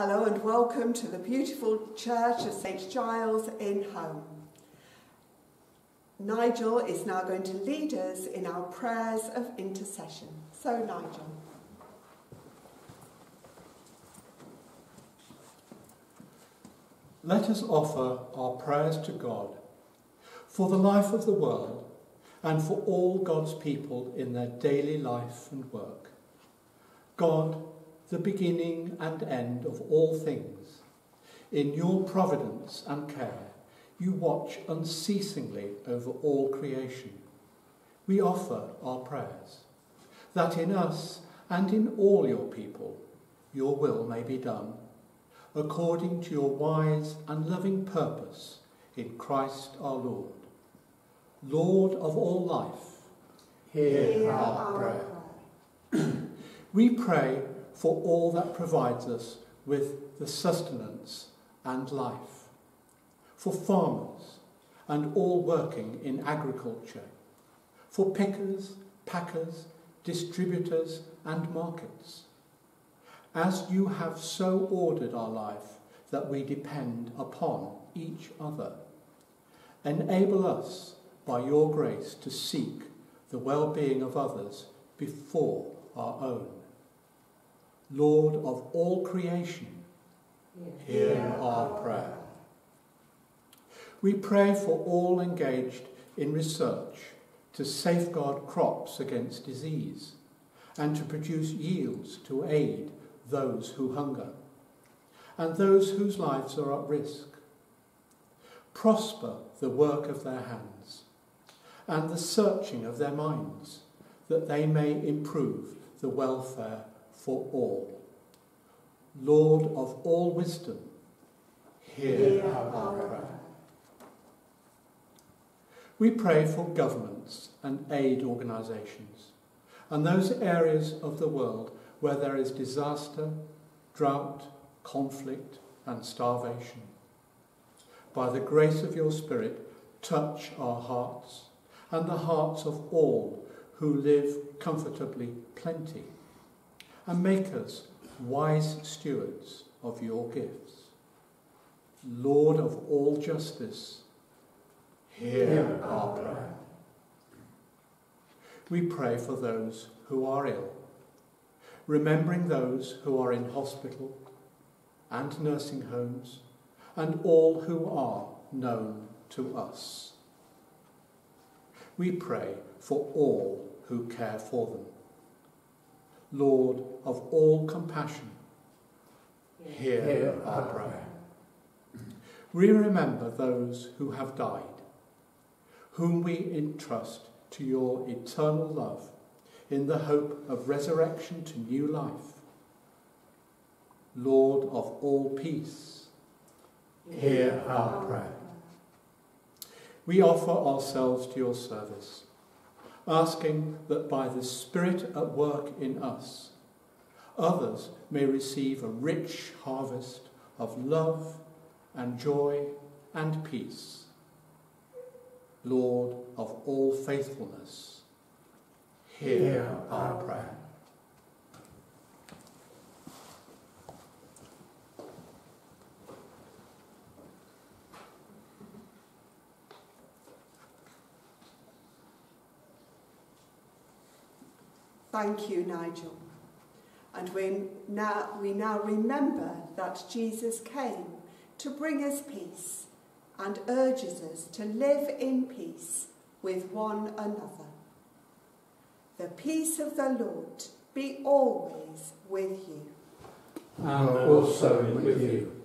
Hello and welcome to the beautiful Church of St Giles in Holme. Nigel is now going to lead us in our prayers of intercession. So, Nigel. Let us offer our prayers to God for the life of the world and for all God's people in their daily life and work. God, the beginning and end of all things, in your providence and care, you watch unceasingly over all creation. We offer our prayers, that in us and in all your people, your will may be done, according to your wise and loving purpose in Christ our Lord. Lord of all life, hear, hear our, prayer. prayer. we pray for all that provides us with the sustenance and life, for farmers and all working in agriculture, for pickers, packers, distributors and markets. As you have so ordered our life that we depend upon each other, enable us by your grace to seek the well-being of others before our own. Lord of all creation, hear our prayer. We pray for all engaged in research to safeguard crops against disease and to produce yields to aid those who hunger and those whose lives are at risk. Prosper the work of their hands and the searching of their minds, that they may improve the welfare for all. Lord of all wisdom, hear our prayer. We pray for governments and aid organisations and those areas of the world where there is disaster, drought, conflict and starvation. By the grace of your Spirit, touch our hearts and the hearts of all who live comfortably plenty, and make us wise stewards of your gifts. Lord of all justice, hear our prayer. We pray for those who are ill, remembering those who are in hospital and nursing homes, and all who are known to us we pray for all who care for them. Lord of all compassion, hear, hear our prayer. We remember those who have died, whom we entrust to your eternal love in the hope of resurrection to new life. Lord of all peace, hear our prayer we offer ourselves to your service, asking that by the Spirit at work in us, others may receive a rich harvest of love and joy and peace. Lord of all faithfulness, hear, our prayer. Thank you, Nigel. And we now, we now remember that Jesus came to bring us peace and urges us to live in peace with one another. The peace of the Lord be always with you. And also with you.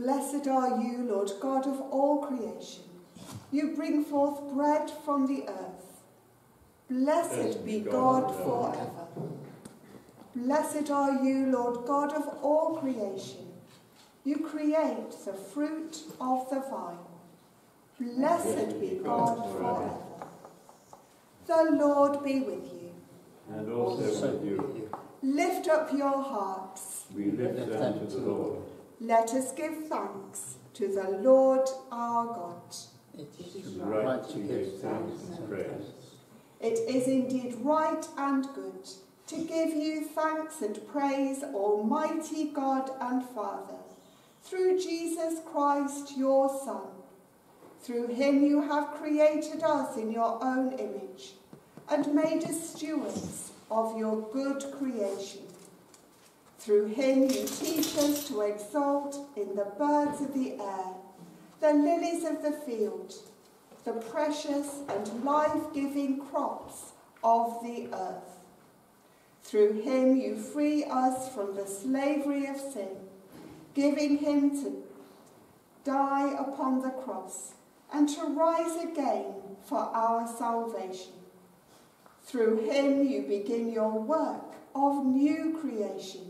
Blessed are you, Lord God of all creation. You bring forth bread from the earth. Blessed be God forever. Blessed are you, Lord God of all creation. You create the fruit of the vine. Blessed be God forever. The Lord be with you. And also with you. Lift up your hearts. We lift them to the Lord. Let us give thanks to the Lord our God. It It is is right to give thanks and praise. It is indeed right and good to give you thanks and praise, Almighty God and Father, through Jesus Christ, your Son. Through him you have created us in your own image and made us stewards of your good creation. Through him you teach us to exalt in the birds of the air, the lilies of the field, the precious and life-giving crops of the earth. Through him you free us from the slavery of sin, giving him to die upon the cross and to rise again for our salvation. Through him you begin your work of new creation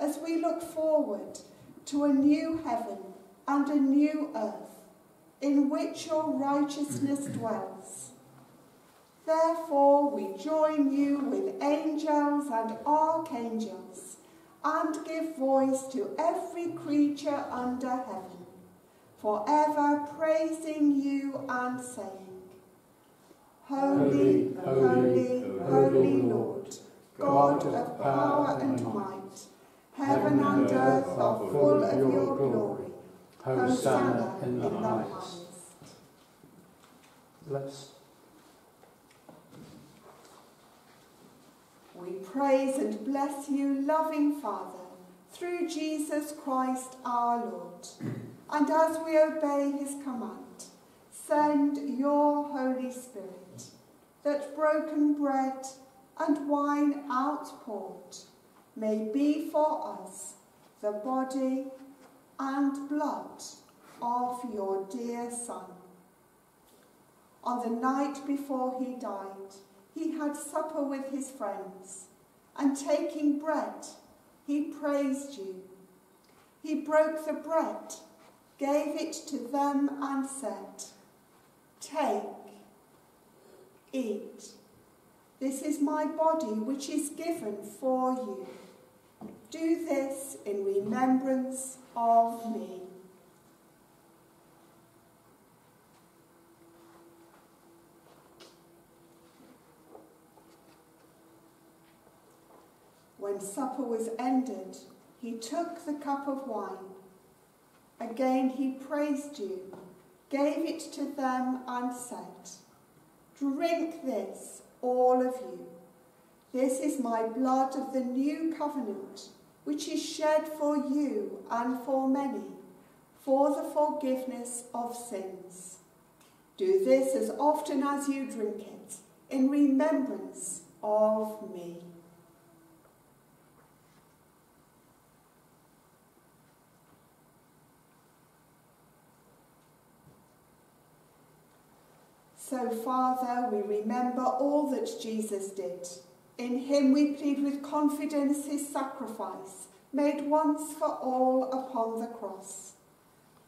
as we look forward to a new heaven and a new earth in which your righteousness dwells. Therefore we join you with angels and archangels and give voice to every creature under heaven, forever praising you and saying, Holy, holy, holy Lord, God of power and might, heaven and earth are full of your glory. Hosanna in the highest. Let's We praise and bless you, loving Father, through Jesus Christ our Lord. And as we obey his command, send your Holy Spirit, that broken bread and wine outpoured may be for us the body and blood of your dear Son. On the night before he died, he had supper with his friends, and taking bread, he praised you. He broke the bread, gave it to them, and said, Take, eat. This is my body, which is given for you. Do this in remembrance of me. When supper was ended, he took the cup of wine. Again he praised you, gave it to them, and said, Drink this, all of you. This is my blood of the new covenant, which is shed for you and for many, for the forgiveness of sins. Do this as often as you drink it, in remembrance of me. So, Father, we remember all that Jesus did. In him we plead with confidence his sacrifice, made once for all upon the cross.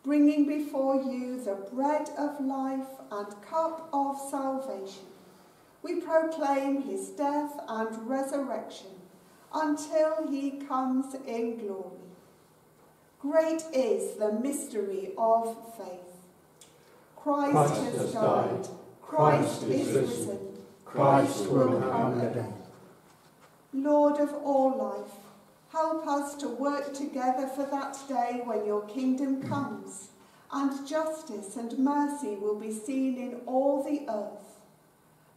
Bringing before you the bread of life and cup of salvation, we proclaim his death and resurrection until he comes in glory. Great is the mystery of faith. Christ, Christ has died. died. Christ is is risen. risen. Christ will come again. Lord of all life, help us to work together for that day when your kingdom comes and justice and mercy will be seen in all the earth.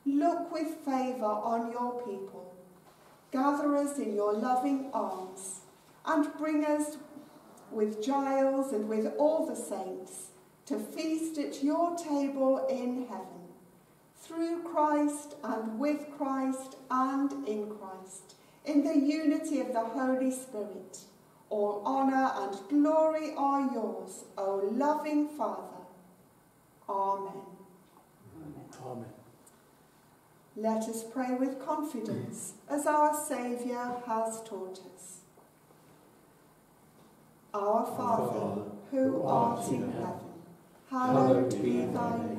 Look with favour on your people. Gather us in your loving arms and bring us with Giles and with all the saints to feast at your table in heaven through Christ and with Christ and in Christ, in the unity of the Holy Spirit, All honour and glory are yours, O loving Father. Amen. Amen. Amen. Let us pray with confidence as our Saviour has taught us. Our Father, who art in heaven, hallowed be thy name.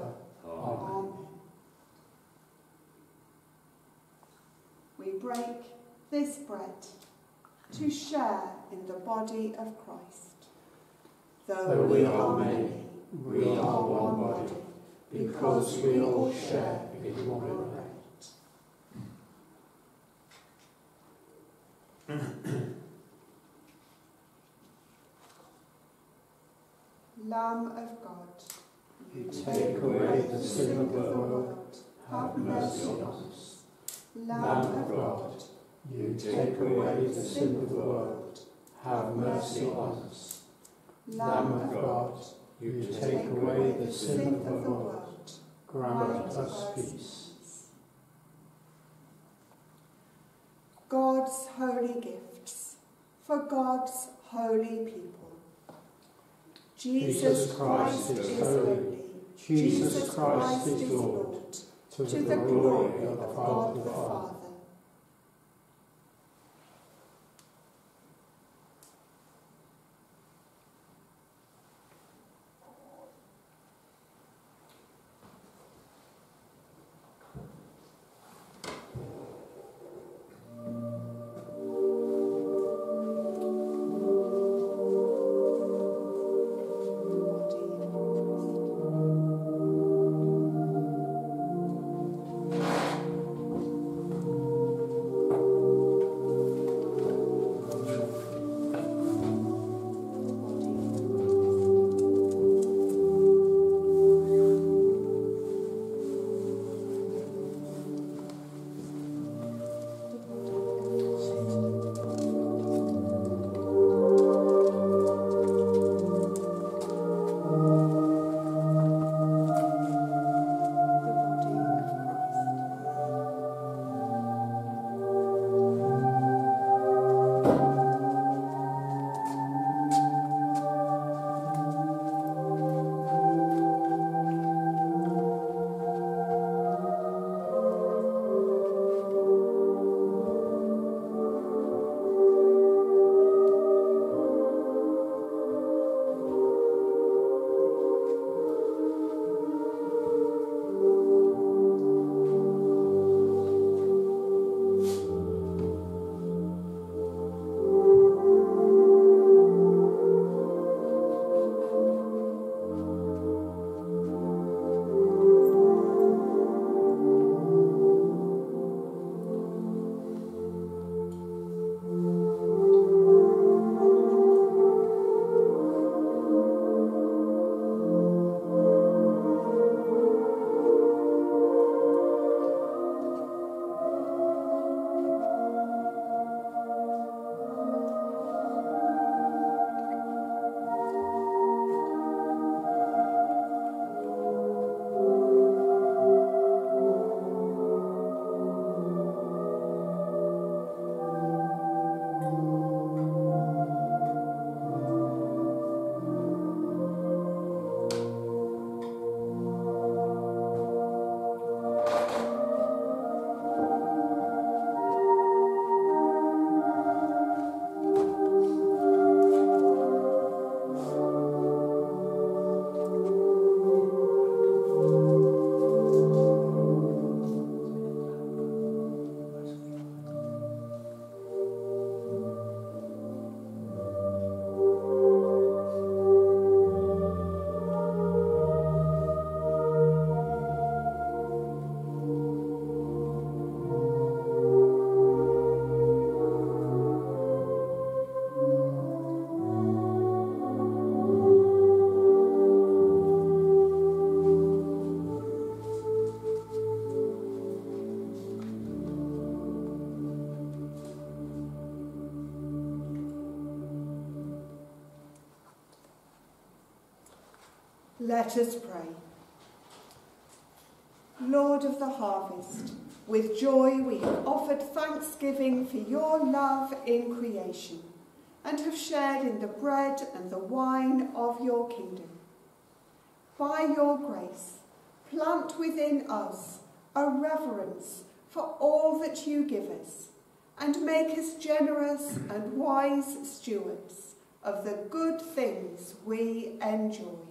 Amen. We break this bread to share in the body of Christ. Though we are many, we are one body, because we all share in one bread. Lamb of God, you take away the sin of the world, have mercy on us. Lamb of God, you take away the sin of the world, have mercy on us. Lamb of God, you take away the sin of the world, grant us peace. God's holy gifts for God's holy people. Jesus Christ is holy. Jesus Christ is Lord. To the glory of God the Father. Let us pray. Lord of the harvest, with joy we have offered thanksgiving for your love in creation and have shared in the bread and the wine of your kingdom. By your grace, plant within us a reverence for all that you give us and make us generous and wise stewards of the good things we enjoy.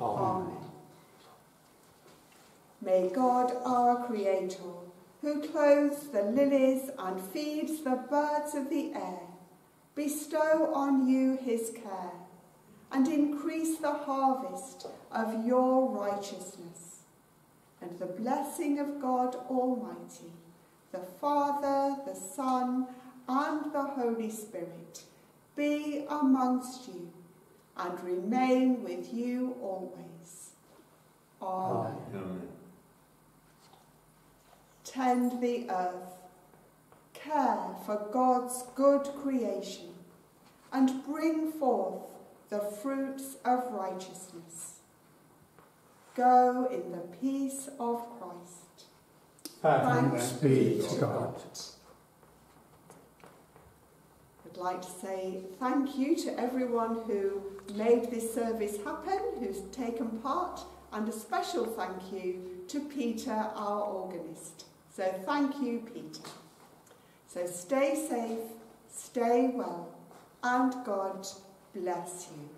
Amen. May God, our Creator, who clothes the lilies and feeds the birds of the air, bestow on you his care and increase the harvest of your righteousness. And the blessing of God Almighty, the Father, the Son, and the Holy Spirit be amongst you and remain with you always. Amen. Amen. Tend the earth, care for God's good creation, and bring forth the fruits of righteousness. Go in the peace of Christ. Thanks be to God. I'd like to say thank you to everyone who made this service happen, who's taken part, and a special thank you to Peter, our organist. So thank you, Peter. So stay safe, stay well, and God bless you.